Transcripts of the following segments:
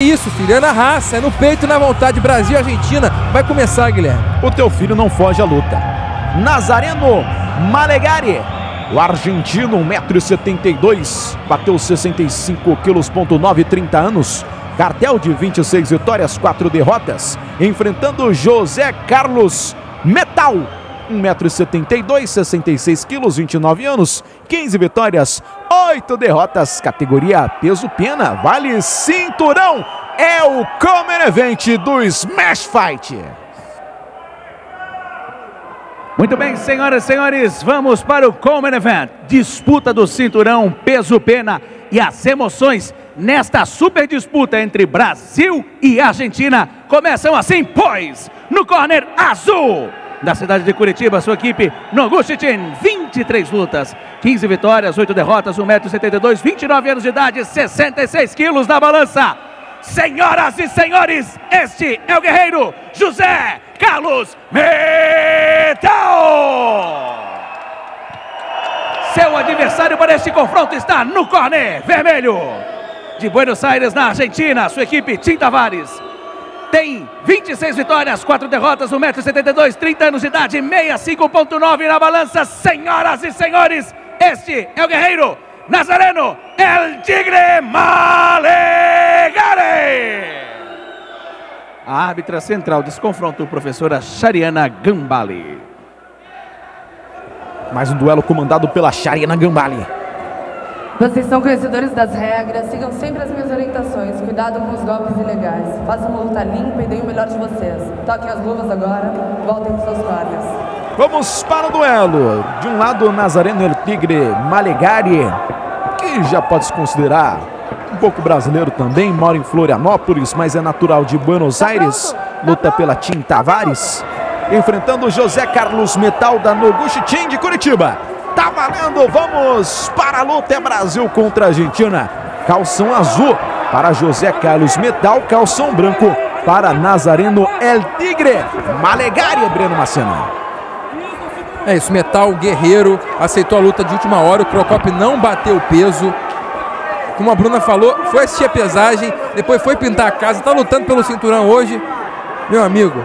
Isso, filho, é na raça, é no peito na vontade. Brasil e Argentina. Vai começar, Guilherme. O teu filho não foge à luta. Nazareno Malegari. O argentino, 1,72m, bateu 65 quilos, ponto 9, 30 anos. Cartel de 26 vitórias, 4 derrotas. Enfrentando José Carlos Metal. 1,72m, 66 quilos, 29 anos, 15 vitórias, 8 derrotas, categoria peso-pena, vale cinturão. É o Common Event do Smash Fight. Muito bem, senhoras e senhores, vamos para o Common Event. Disputa do cinturão, peso pena e as emoções nesta super disputa entre Brasil e Argentina começam assim, pois, no corner azul da cidade de Curitiba, sua equipe Noguchitin, 23 lutas, 15 vitórias, 8 derrotas, 1,72m, 29 anos de idade, 66 quilos na balança. Senhoras e senhores, este é o guerreiro José Carlos Metal. Seu adversário para este confronto está no corner vermelho. De Buenos Aires, na Argentina, sua equipe Tim Tavares. Tem 26 vitórias, 4 derrotas, 1,72m, 30 anos de idade, 65,9 na balança. Senhoras e senhores, este é o guerreiro Nazareno, El Tigre Malegare. A árbitra central desse confronto, professora Shariana Gambale. Mais um duelo comandado pela Shariana Gambale. Vocês são conhecedores das regras, sigam sempre as minhas orientações. Cuidado com os golpes ilegais. Façam uma luta limpa e deem o melhor de vocês. Toquem as luvas agora, voltem para seus corners. Vamos para o duelo. De um lado, Nazareno El Tigre Malegari, que já pode se considerar um pouco brasileiro também, mora em Florianópolis, mas é natural de Buenos Aires, luta pela Tim Tavares, enfrentando José Carlos Metal da Noguchi Team de Curitiba. Tá valendo, vamos para a luta, é Brasil contra Argentina. Calção azul para José Carlos Metal, calção branco para Nazareno El Tigre. Malegari, Breno Macena. É isso, Metal, guerreiro, aceitou a luta de última hora, o Procop não bateu o peso. Como a Bruna falou, foi assistir a pesagem, depois foi pintar a casa, tá lutando pelo cinturão hoje. Meu amigo,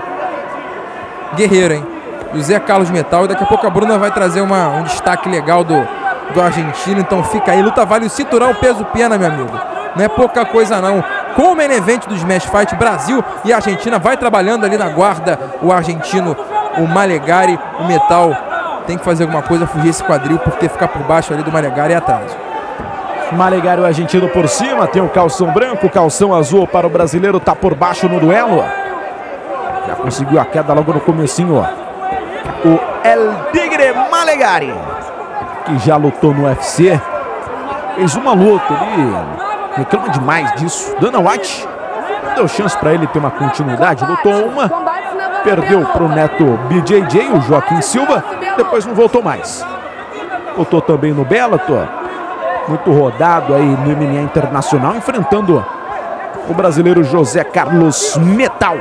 guerreiro, hein? José Carlos Metal, e daqui a pouco a Bruna vai trazer uma, um destaque legal do, do argentino, então fica aí, luta vale o cinturão, peso pena, meu amigo. Não é pouca coisa não. Com o main event do Smash Fight, Brasil e Argentina vai trabalhando ali na guarda o argentino, o Malegari, o Metal tem que fazer alguma coisa, fugir esse quadril, porque ficar por baixo ali do Malegari é atraso. Malegari, o argentino por cima, tem o calção branco, calção azul para o brasileiro, tá por baixo no duelo. Já conseguiu a queda logo no comecinho, ó. O El Tigre Malegari, que já lutou no UFC, fez uma luta, ele reclama demais disso. Dana White não deu chance para ele ter uma continuidade, lutou uma, perdeu para o neto BJJ, o Joaquim Silva, depois não voltou mais. Lutou também no Bellator, muito rodado aí no MMA Internacional, enfrentando o brasileiro José Carlos Metal.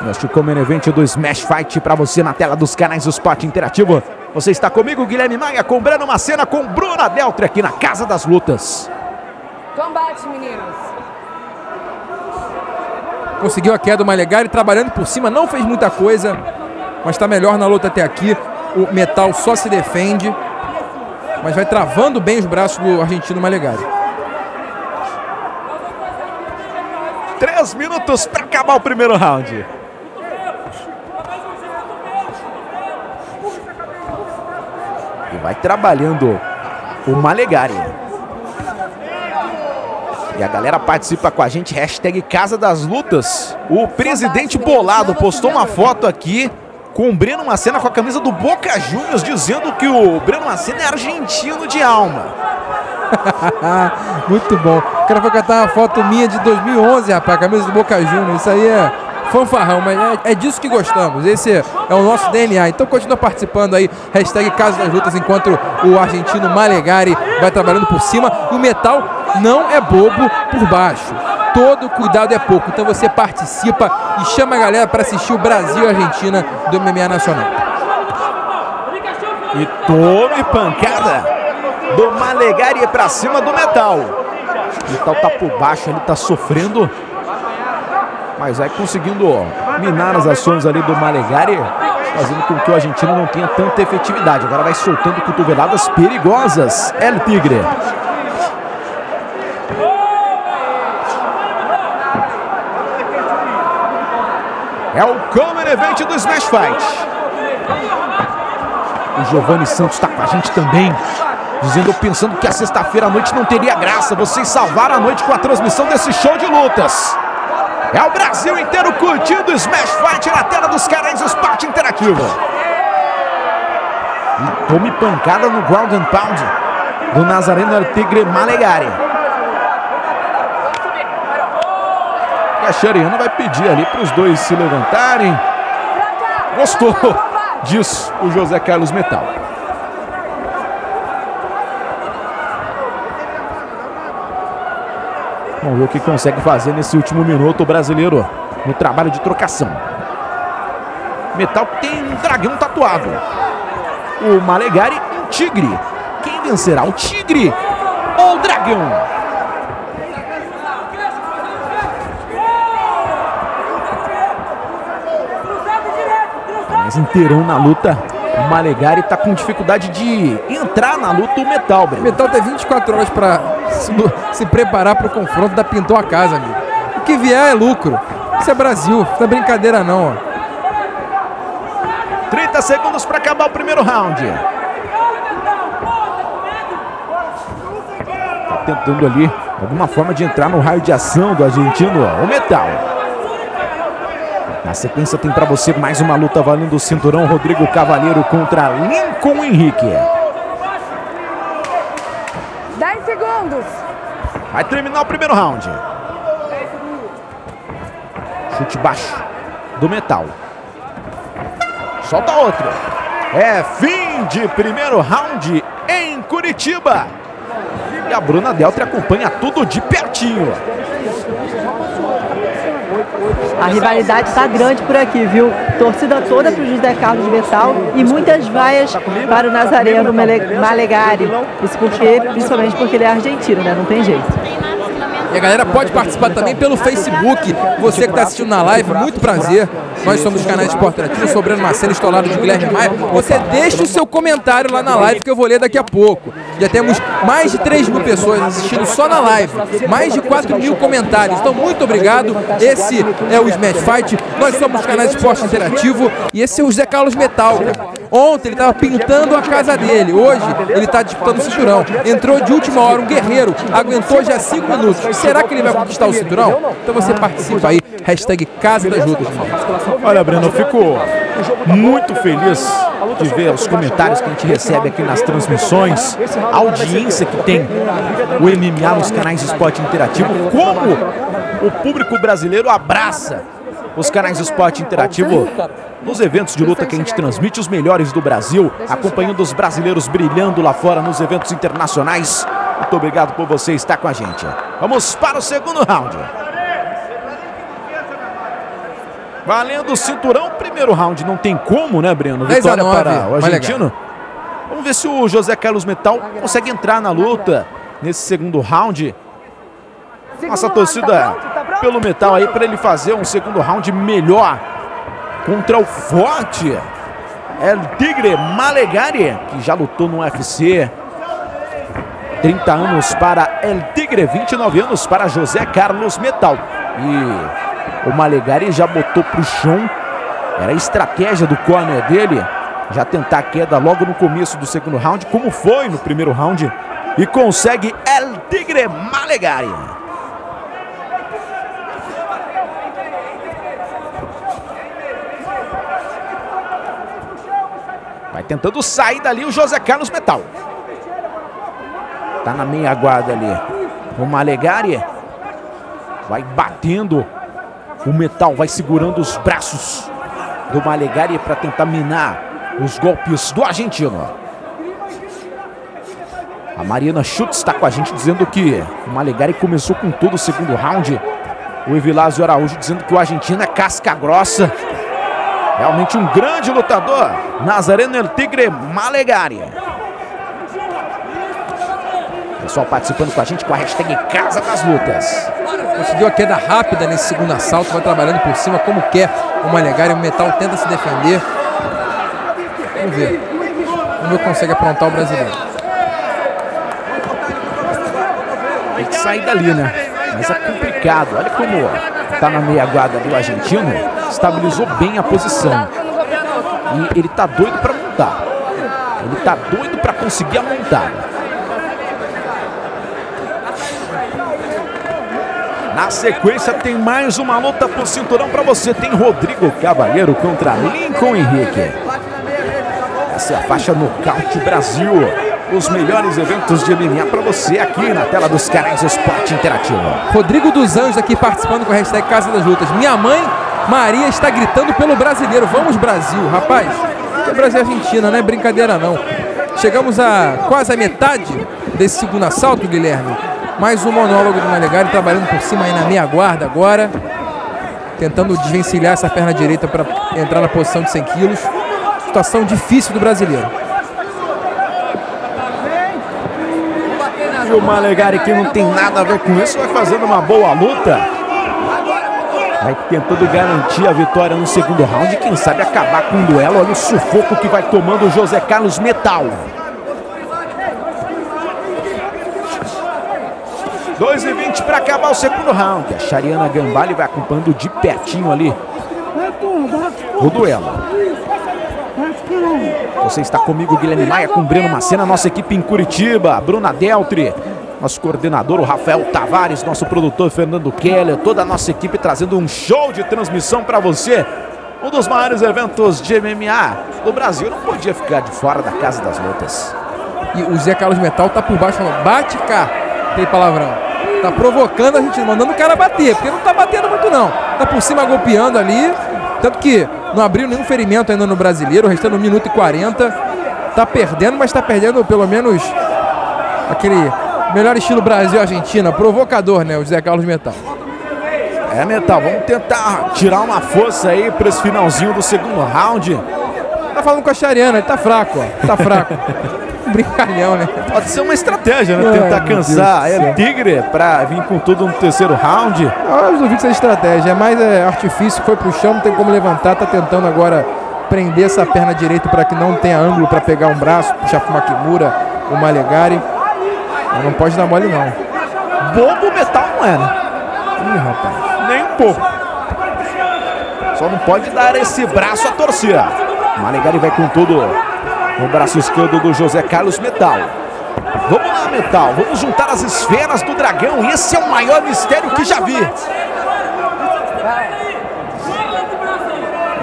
Neste Common Event do Smash Fight para você na tela dos canais do Spot Interativo. Você está comigo, Guilherme Maia, com Breno Macena, com Bruna Deltre aqui na Casa das Lutas. Combate, meninos. Conseguiu a queda do Malegari, trabalhando por cima, não fez muita coisa, mas está melhor na luta até aqui. O Metal só se defende, mas vai travando bem os braços do argentino Malegari. Três minutos para acabar o primeiro round. E vai trabalhando o Malegari. E a galera participa com a gente, hashtag Casa das Lutas. O presidente Bolado postou uma foto aqui com o Breno Macena com a camisa do Boca Juniors, dizendo que o Breno Macena é argentino de alma. Muito bom. O cara foi catar uma foto minha de 2011, rapaz, camisa do Boca Juniors. Isso aí é fanfarrão, mas é, é, disso que gostamos. Esse é o nosso DNA. Então continua participando aí, hashtag Casa das Lutas, enquanto o argentino Malegari vai trabalhando por cima. E o metal não é bobo por baixo. Todo cuidado é pouco. Então você participa e chama a galera para assistir o Brasil e Argentina do MMA Nacional. E tome pancada do Malegari para cima do Metal. O Metal tá por baixo, ele tá sofrendo Mas vai conseguindo minar as ações ali do Malegari, fazendo com que o argentino não tenha tanta efetividade. Agora vai soltando cotoveladas perigosas. El Tigre. É o Common Event do Smash Fight. O Giovanni Santos está com a gente também. Dizendo, pensando que a sexta-feira à noite não teria graça. Vocês salvaram a noite com a transmissão desse show de lutas. É o Brasil inteiro curtindo o Smash Fight na tela dos canais do Esporte Interativo. E tome pancada no ground and pound do Nazareno Tigre Malegari. A Xeriana vai pedir ali para os dois se levantarem. Gostou disso o José Carlos Metal. Vamos ver o que consegue fazer nesse último minuto o brasileiro no trabalho de trocação. Metal tem um dragão tatuado. O Malegari, um tigre. Quem vencerá, o tigre ou o dragão? Mais inteirão na luta. O Malegari está com dificuldade de entrar na luta o Metal, Metal tem 24 horas para se, se, preparar para o confronto da Pintou a Casa, amigo. O que vier é lucro. Isso é Brasil, não é brincadeira não. Ó. 30 segundos para acabar o primeiro round. Tá tentando ali alguma forma de entrar no raio de ação do argentino, ó, o Metal. Na sequência tem para você mais uma luta valendo o cinturão Rodrigo Cavalheiro contra Lincoln Henrique. 10 segundos. Vai terminar o primeiro round. Chute baixo do Metal. Solta outro. É fim de primeiro round em Curitiba. E a Bruna Deltre acompanha tudo de pertinho. A rivalidade está grande por aqui, viu? Torcida toda para o José Carlos Metal e muitas vaias para o Nazareno Malegari. Isso porque, principalmente porque ele é argentino, né? Não tem jeito. E a galera pode participar também pelo Facebook. Você que está assistindo na live, muito prazer. Nós somos os canais de Esporte Latino, sou Breno Marcelo, estourado de Guilherme Maia. Você deixa o seu comentário lá na live que eu vou ler daqui a pouco. Já temos mais de 3 mil pessoas assistindo só na live. Mais de 4 mil comentários. Então, muito obrigado. Esse é o Smash Fight. Nós somos os canais de esporte interativo. E esse é o Zé Carlos Metal. Ontem ele estava pintando a casa dele. Hoje ele está disputando o cinturão. Entrou de última hora um guerreiro. Aguentou já 5 minutos. Será que ele vai conquistar o cinturão? Então você participa aí. Hashtag Casa das Lutas, Olha, Breno, eu fico muito feliz de ver os comentários que a gente recebe aqui nas transmissões, a audiência que tem o MMA nos canais de esporte interativo, como o público brasileiro abraça os canais esporte interativo nos eventos de luta que a gente transmite, os melhores do Brasil, acompanhando os brasileiros brilhando lá fora nos eventos internacionais. Muito obrigado por você estar com a gente. Vamos para o segundo round. Valendo o cinturão, primeiro round não tem como, né, Breno? Vitória para o argentino. Vamos ver se o José Carlos Metal consegue entrar na luta nesse segundo round. Nossa torcida pelo Metal aí para ele fazer um segundo round melhor contra o forte El Tigre Malegari, que já lutou no UFC. 30 anos para El Tigre, 29 anos para José Carlos Metal. E o Malegari já botou para o chão. Era a estratégia do corner dele. Já tentar a queda logo no começo do segundo round, como foi no primeiro round. E consegue El Tigre Malegari. Tentando sair dali o José Carlos Metal. Tá na meia guarda ali. O Malegari vai batendo o Metal vai segurando os braços do Malegari para tentar minar os golpes do argentino. A Mariana Schutz está com a gente dizendo que o Malegari começou com todo o segundo round. O Evilásio Araújo dizendo que o argentino é casca grossa. Realmente um grande lutador. Nazareno El Tigre Malegari. Pessoal participando com a gente com a hashtag Casa das Lutas. Conseguiu a queda rápida nesse segundo assalto, vai trabalhando por cima como quer o Malegari. O Metal tenta se defender. Vamos ver. Vamos ver consegue aprontar o brasileiro. Tem que sair dali, né? Mas é complicado. Olha como tá na meia guarda do argentino. Estabilizou bem a posição. E ele tá doido para montar. Ele tá doido para conseguir a montada. Na sequência tem mais uma luta por cinturão para você. Tem Rodrigo Cavalheiro contra Lincoln Henrique. Essa é a faixa Nocaute Brasil. Os melhores eventos de MMA para você aqui na tela dos canais Esporte Interativo. Rodrigo dos Anjos aqui participando com a hashtag Casa das Lutas. Minha mãe, Maria, está gritando pelo brasileiro. Vamos Brasil, rapaz. É Brasil e Argentina, não é brincadeira não. Chegamos a quase a metade desse segundo assalto, Guilherme. Mais um monólogo do Malegari trabalhando por cima aí na meia guarda agora. Tentando desvencilhar essa perna direita para entrar na posição de 100 quilos. Situação difícil do brasileiro. O Malegari que não tem nada a ver com isso vai fazendo uma boa luta. Vai tentando garantir a vitória no segundo round. Quem sabe acabar com o duelo. Olha o sufoco que vai tomando o José Carlos Metal. 2 e 20 para acabar o segundo round. A Chariana Gambale vai acompanhando de pertinho ali o duelo. Você está comigo, Guilherme Maia, com Breno Macena, nossa equipe em Curitiba, Bruna Deltri, nosso coordenador, o Rafael Tavares, nosso produtor Fernando Keller, toda a nossa equipe trazendo um show de transmissão para você. Um dos maiores eventos de MMA do Brasil não podia ficar de fora da Casa das Lutas. E o Zé Carlos Metal tá por baixo falando, bate cá, tem palavrão. Tá provocando a gente, mandando o cara bater, porque não tá batendo muito não. Tá por cima golpeando ali. Tanto que não abriu nenhum ferimento ainda no brasileiro, restando 1 minuto e 40. Tá perdendo, mas tá perdendo pelo menos aquele melhor estilo Brasil-Argentina. Provocador, né? O Zé Carlos Metal. É, Metal, vamos tentar tirar uma força aí para esse finalzinho do segundo round. Tá falando com a Chariana, ele tá fraco, ó. Tá fraco. brincalhão, né? Pode ser uma estratégia, né? Ai, Tentar cansar é Tigre para vir com tudo no terceiro round. Eu duvido que seja estratégia, é mais é, artifício, foi pro chão, não tem como levantar, tá tentando agora prender essa perna direita para que não tenha ângulo para pegar um braço, puxar pro Makimura, o Malegari. Mas não pode dar mole não. Bobo metal não é, né? Ih, rapaz. Nem um pouco. Só não pode dar esse braço a torcer. O Malegari vai com tudo no braço esquerdo do José Carlos Metal. Vamos lá, Metal. Vamos juntar as esferas do dragão. Esse é o maior mistério que já vi.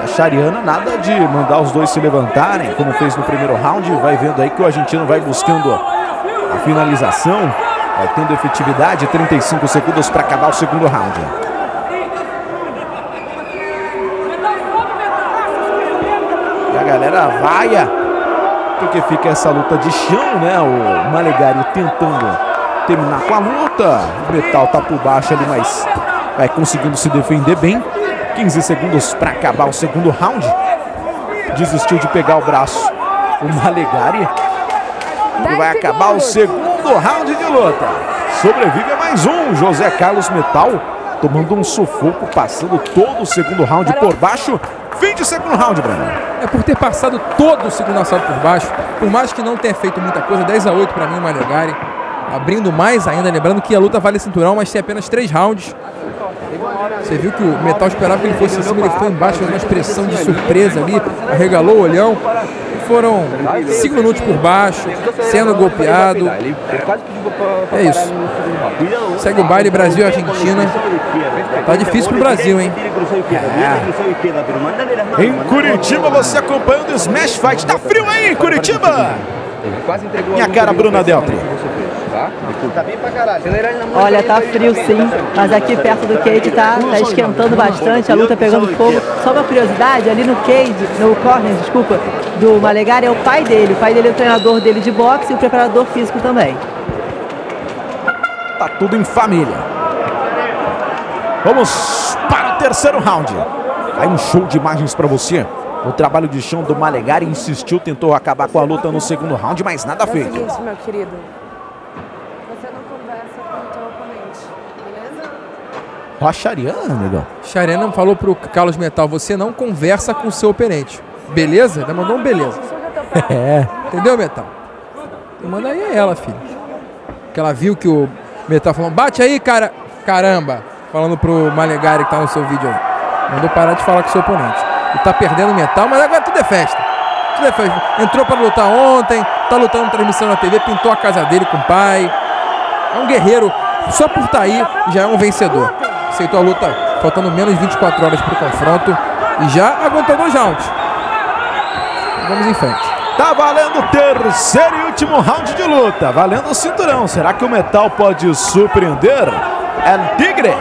A Chariana, nada de mandar os dois se levantarem, como fez no primeiro round. Vai vendo aí que o argentino vai buscando a finalização. Vai tendo efetividade. 35 segundos para acabar o segundo round. Galera vaia porque fica essa luta de chão, né? O Malegari tentando terminar com a luta. O Metal tá por baixo ali, mas vai conseguindo se defender bem. 15 segundos para acabar o segundo round. Desistiu de pegar o braço o Malegari. E vai acabar o segundo round de luta. Sobrevive mais um. José Carlos Metal tomando um sufoco, passando todo o segundo round por baixo. 20 segundo round, Breno. É por ter passado todo o segundo assalto por baixo, por mais que não tenha feito muita coisa, 10 a 8 para mim o Malegari. Abrindo mais ainda, lembrando que a luta vale cinturão, mas tem apenas 3 rounds. Você viu que o Metal esperava que ele fosse em cima, ele foi embaixo, fez uma expressão de surpresa ali, arregalou o olhão. Foram 5 minutos por baixo, sendo golpeado. É isso. Segue o baile Brasil e Argentina. Tá difícil pro Brasil, hein? É. Em Curitiba você acompanhando o Smash Fight. Tá frio aí Curitiba? Minha cara, Bruna Deltri. Olha, tá frio sim, mas aqui perto do cage tá, tá esquentando bastante, a luta pegando fogo. Só uma curiosidade, ali no cage, no corner, desculpa, do Malegari é o pai dele. O pai dele é o treinador dele de boxe e o preparador físico também. Tá tudo em família. Vamos para o terceiro round. Aí um show de imagens para você. O trabalho de chão do Malegari insistiu, tentou acabar com a luta no segundo round, mas nada feito. É o meu querido. Você não conversa com o seu oponente, beleza? Ó, Xariana, negão. Xariana falou pro Carlos Metal, você não conversa com o seu oponente, beleza? Ela mandou um beleza. É. Entendeu, Metal? Manda aí a ela, filho. Que ela viu que o Metal falou, bate aí, cara. Caramba. Falando pro Malegari que tá no seu vídeo aí. Mandou parar de falar com o seu oponente. E tá perdendo Metal, mas agora tudo é festa. Tudo é festa. Entrou pra lutar ontem, tá lutando transmissão na TV, pintou a casa dele com o pai. É um guerreiro. Só por estar tá aí já é um vencedor. Aceitou a luta faltando menos de 24 horas pro confronto. E já aguentou dois rounds. Vamos em frente. Tá valendo o terceiro e último round de luta. Valendo o cinturão. Será que o Metal pode surpreender? El Tigre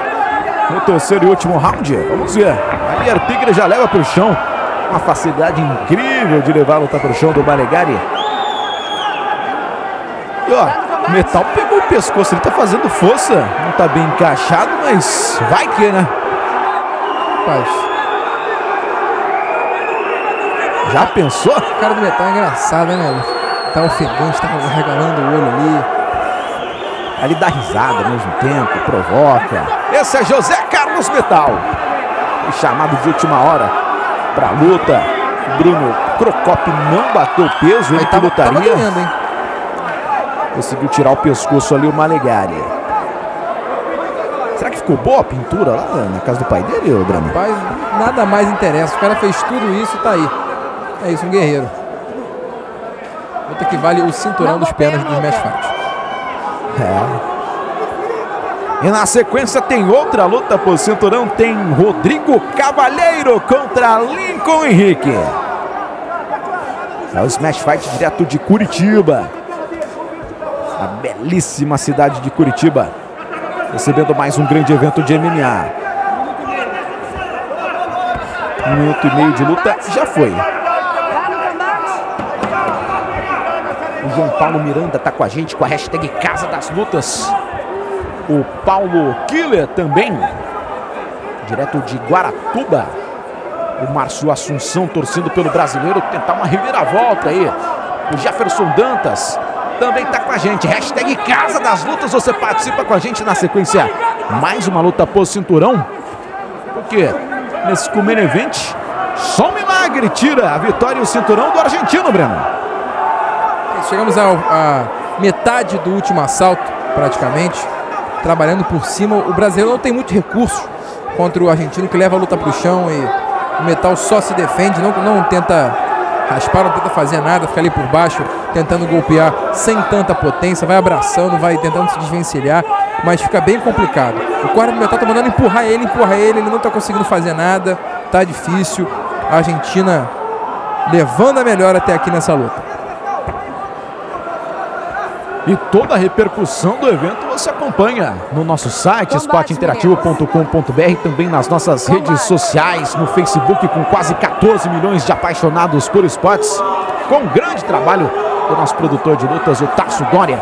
no terceiro e último round. Vamos ver. Ali El Tigre já leva para o chão. Uma facilidade incrível de levar a luta para o chão do Balegari. E ó, o Metal pegou o pescoço. Ele tá fazendo força. Não tá bem encaixado, mas vai que, né? Rapaz. Já pensou? O cara do metal é engraçado, né? Tá ofegante, tá regalando o olho ali. Ali dá risada ao mesmo tempo, provoca. Esse é José Carlos Metal. Foi chamado de última hora pra luta. Bruno Crocop não bateu peso, ele que lutaria. Tava ganhando, hein? Conseguiu tirar o pescoço ali o Malegari. Será que ficou boa a pintura lá na casa do pai dele, Brano? Rapaz, nada mais interessa. O cara fez tudo isso e tá aí. É isso, um guerreiro. Luta que vale o cinturão dos pernas dos Match Fight. É. E na sequência tem outra luta por cinturão. Tem Rodrigo Cavalheiro contra Lincoln Henrique. É o Smash Fight direto de Curitiba. A belíssima cidade de Curitiba. Recebendo mais um grande evento de MMA. Um minuto e meio de luta já foi. João Paulo Miranda está com a gente com a hashtag Casa das Lutas. O Paulo Killer também, direto de Guaratuba. O Márcio Assunção torcendo pelo brasileiro, tentar uma reviravolta aí. O Jefferson Dantas também está com a gente. Hashtag Casa das Lutas, você participa com a gente na sequência. Mais uma luta por cinturão. Porque nesse Comer Event, só um milagre tira a vitória e o cinturão do argentino, Breno. Chegamos à metade do último assalto, praticamente. Trabalhando por cima. O brasileiro não tem muito recurso contra o argentino, que leva a luta para o chão e o Metal só se defende, não, não tenta raspar, não tenta fazer nada, fica ali por baixo, tentando golpear sem tanta potência, vai abraçando, vai tentando se desvencilhar, mas fica bem complicado. O quarto Metal tá mandando empurrar ele, empurrar ele, ele não tá conseguindo fazer nada, tá difícil. A Argentina levando a melhor até aqui nessa luta. E toda a repercussão do evento você acompanha no nosso site esporteinterativo.com.br, também nas nossas Combate. redes sociais, no Facebook, com quase 14 milhões de apaixonados por esportes, com um grande trabalho do nosso produtor de lutas, o Tasso Dória.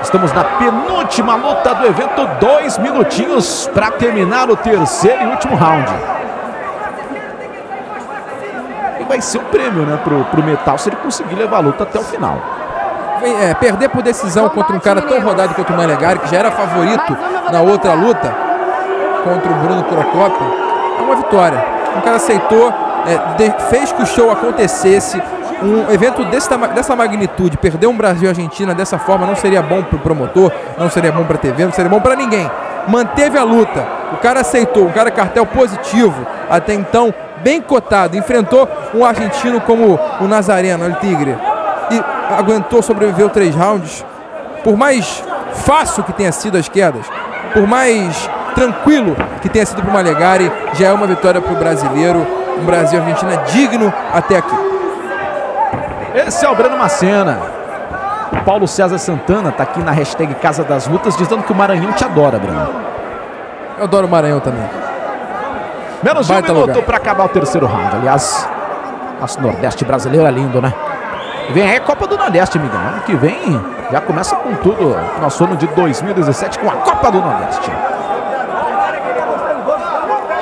Estamos na penúltima luta do evento, dois minutinhos para terminar o terceiro e último round. E vai ser um prêmio né, pro, pro Metal se ele conseguir levar a luta até o final é, perder por decisão contra um cara tão rodado quanto o Malegari, que já era favorito na outra luta contra o Bruno Crocop, é uma vitória. O cara aceitou, é, de, fez que o show acontecesse. Um evento desse, dessa magnitude, perder um Brasil e Argentina dessa forma não seria bom para o promotor, não seria bom para a TV, não seria bom para ninguém. Manteve a luta, o cara aceitou, um cara cartel positivo, até então bem cotado, enfrentou um argentino como o Nazareno, o Tigre, e aguentou, sobreviveu três rounds. Por mais fácil que tenha sido as quedas, por mais tranquilo que tenha sido para o Malegari, já é uma vitória para o brasileiro. Um Brasil Argentina digno até aqui. Esse é o Breno Macena. Paulo César Santana está aqui na hashtag Casa das Lutas, dizendo que o Maranhão te adora, Breno. Eu adoro o Maranhão também. Menos de um minuto para acabar o terceiro round. Aliás, nosso Nordeste brasileiro é lindo, né? Vem aí a Copa do Nordeste, amigão. Ano que vem já começa com tudo. Nosso ano de 2017 com a Copa do Nordeste.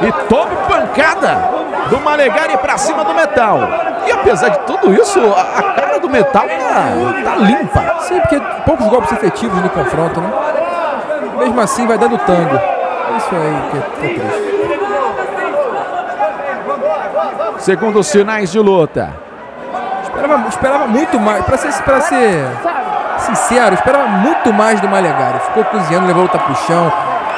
E tome pancada do Malegari para cima do Metal. E apesar de tudo isso, a, a cara do Metal tá, tá, limpa. Sim, porque poucos golpes efetivos no confronto, né? Mesmo assim vai dando tango. Isso aí que é, que é triste. Segundo os sinais de luta. Esperava, esperava muito mais. Pra ser, pra ser sincero, esperava muito mais do Malegari. Ficou cozinhando, levou a luta pro chão.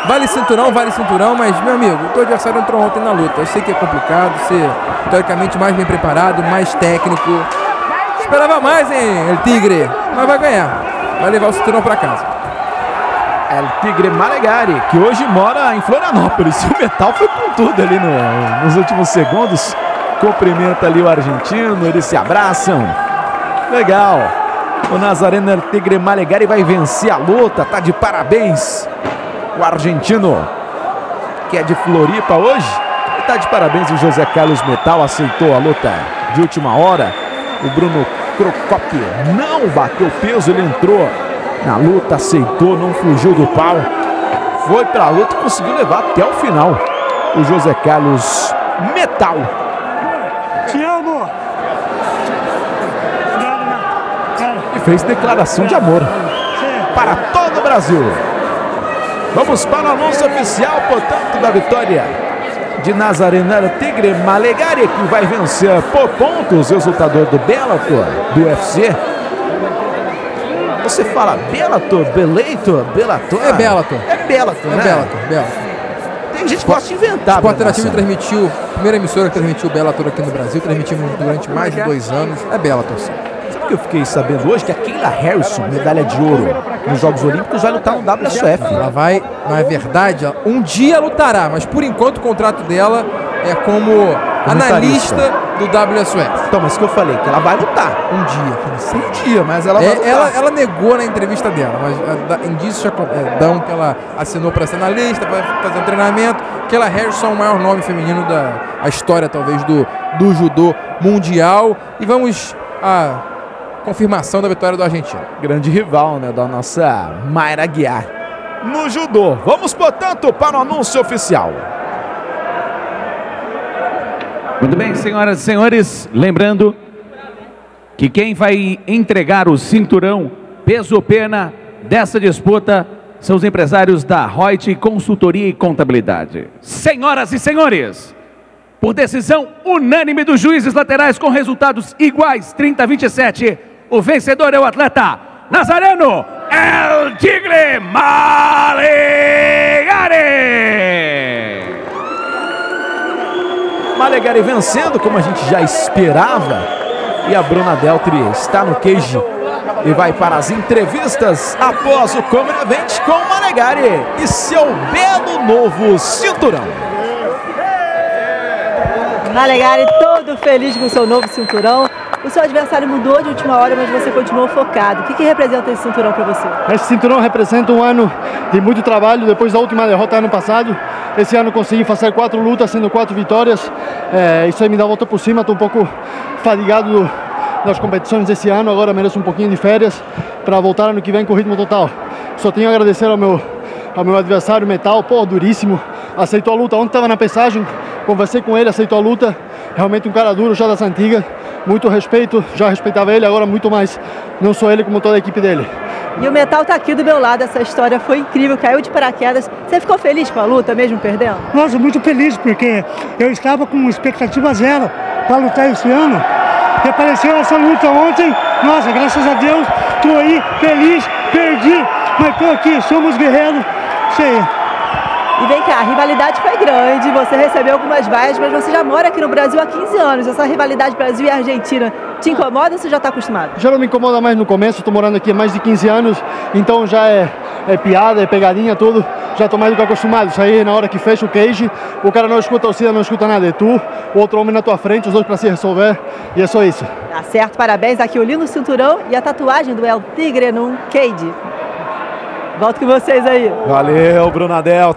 Vale cinturão, vale cinturão, mas, meu amigo, o teu adversário entrou ontem na luta. Eu sei que é complicado ser, teoricamente, mais bem preparado, mais técnico. Esperava mais, hein, El Tigre. Mas vai ganhar. Vai levar o cinturão pra casa. El Tigre Malegari, que hoje mora em Florianópolis. O Metal foi com tudo ali no- nos últimos segundos. Cumprimenta ali o argentino, eles se abraçam. Legal. O Nazareno El Tigre Malegari vai vencer a luta, tá de parabéns. O argentino, que é de Floripa hoje, tá de parabéns o José Carlos Metal, aceitou a luta de última hora. O Bruno Crocop não bateu peso, ele entrou na luta, aceitou, não fugiu do pau. Foi pra luta e conseguiu levar até o final. O José Carlos Metal. Te amo! E fez declaração de amor para todo o Brasil. Vamos para o anúncio oficial, portanto, da vitória de Nazareno El Tigre Malegari, que vai vencer por pontos, resultador do Bellator, do UFC. Você fala Bellator, Bellator, Bellator? É Bellator. É Bellator, É né? Bellator, Bellator. Tem gente que gosta de inventar. Sport Interativo Bernardo. transmitiu, primeira emissora que transmitiu o Bellator aqui no Brasil, transmitimos durante mais de dois anos. É Bellator, sim. Sabe o que eu fiquei sabendo hoje? Que a Keila Harrison, medalha de ouro nos Jogos Olímpicos, vai lutar no WSOF. Ela vai, na verdade, ela- um dia lutará, mas por enquanto o contrato dela é como analista do WSOF. Então, mas o que eu falei, que ela vai lutar. Um dia, não sei. Um dia, mas ela vai É, lutar. ela, ela negou na entrevista dela, mas é, indícios já é, dão que ela assinou para ser analista, vai fazer um treinamento. Que ela Harrison é o maior nome feminino da a história, talvez, do, do judô mundial. E vamos à confirmação da vitória do argentino. Grande rival, né, da nossa Mayra Guiar. No judô. Vamos, portanto, para o anúncio oficial. Muito bem, senhoras e senhores, lembrando que quem vai entregar o cinturão peso pena dessa disputa são os empresários da Reut Consultoria e Contabilidade. Senhoras e senhores, por decisão unânime dos juízes laterais com resultados iguais, 30 a 27, o vencedor é o atleta Nazareno El Tigre Malegari. Malegari vencendo, como a gente já esperava. E a Bruna Deltri está no cage e vai para as entrevistas após o Comer Event com o Malegari e seu belo novo cinturão. Malegari todo feliz com o seu novo cinturão. O seu adversário mudou de última hora, mas você continuou focado. O que, que representa esse cinturão para você? Esse cinturão representa um ano de muito trabalho. Depois da última derrota ano passado, esse ano consegui fazer quatro lutas, sendo quatro vitórias. É, isso aí me dá volta por cima. Estou um pouco fadigado das competições desse ano. Agora mereço um pouquinho de férias para voltar ano que vem com ritmo total. Só tenho a agradecer ao meu, ao meu adversário Metal, pô, duríssimo. Aceitou a luta. Ontem estava na pesagem, conversei com ele, aceitou a luta. Realmente um cara duro já das antigas. Muito respeito, já respeitava ele, agora muito mais. Não só ele, como toda a equipe dele. E o Metal tá aqui do meu lado. Essa história foi incrível, caiu de paraquedas. Você ficou feliz com a luta, mesmo perdendo? Nossa, muito feliz, porque eu estava com expectativa zero para lutar esse ano. E apareceu essa luta ontem. Nossa, graças a Deus, estou aí feliz, perdi, mas estou aqui, somos guerreiros. Isso aí. E vem cá, a rivalidade foi grande, você recebeu algumas vaias, mas você já mora aqui no Brasil há 15 anos. Essa rivalidade Brasil e Argentina te incomoda ou você já está acostumado? Já não me incomoda mais no começo, estou morando aqui há mais de 15 anos, então já é, é piada, é pegadinha, tudo. Já estou mais do que acostumado. Isso aí, na hora que fecha o cage, o cara não escuta a torcida, não escuta nada. É tu, o outro homem na tua frente, os dois para se resolver, e é só isso. Tá certo, parabéns. Aqui o lindo cinturão e a tatuagem do El Tigre num cage. Volto com vocês aí. Valeu, Brunadel.